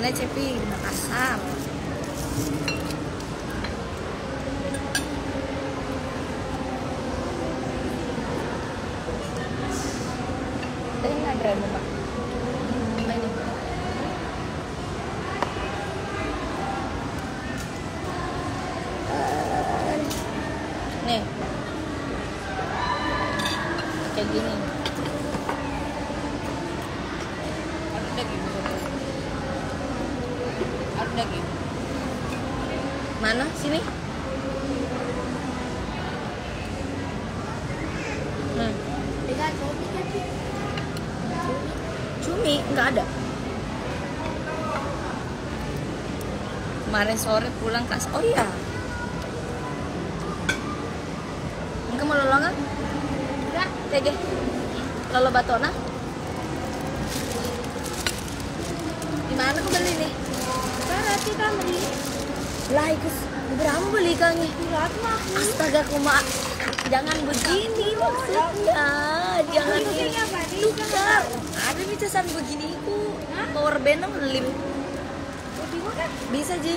Nenek Cepi di Makassar. Tadi? Eh. Kayak gini. Ada daging. Daging. Mana? Sini. Hmm. Cumi nggak ada. Kemarin sore pulang kas. Oh iya. Engkau mau lolongan? Enggak. Tege. Lolo batona? Di mana kau beli nih? Karena kita beli? Lah ikut berapa beli kangnya? surat mah. Astaga kuma jangan begini maksudnya. jangan Maksudnya ini apa nih? tukar ada bicasan begini ku power dong lim kan bisa ji.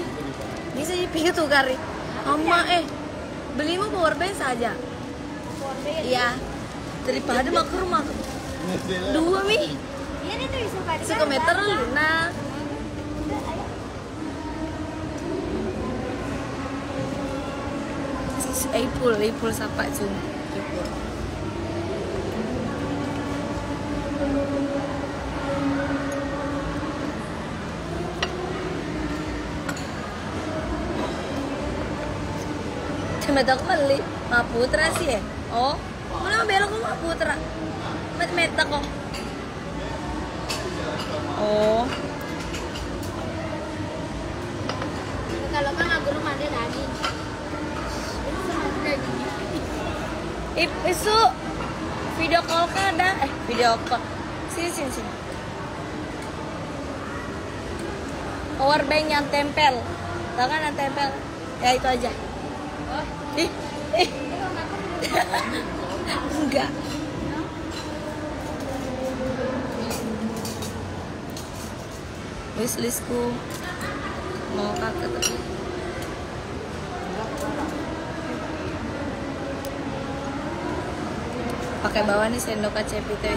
Bisa ji pikir tukar. Ama eh beli mau power band saja. Iya. Daripada ke rumah dua mi. Iya nih tuh bisa suka meter nah Ipul, Ipul sapa cum Ipul Cuma aku beli Ma Putra sih ya. Oh Mana belok ke Ma Putra Met meta kok. Oh. Kalau kan nggak belum ada daging. Itu. Ip, isu video call kan ada? Eh video call. Sini sini sini. Power bank yang tempel. Tau kan yang tempel? Ya itu aja. Oh, ih ih. Enggak. Wishlistku. Mau kakak pakai bawah nih sendok KCP tuh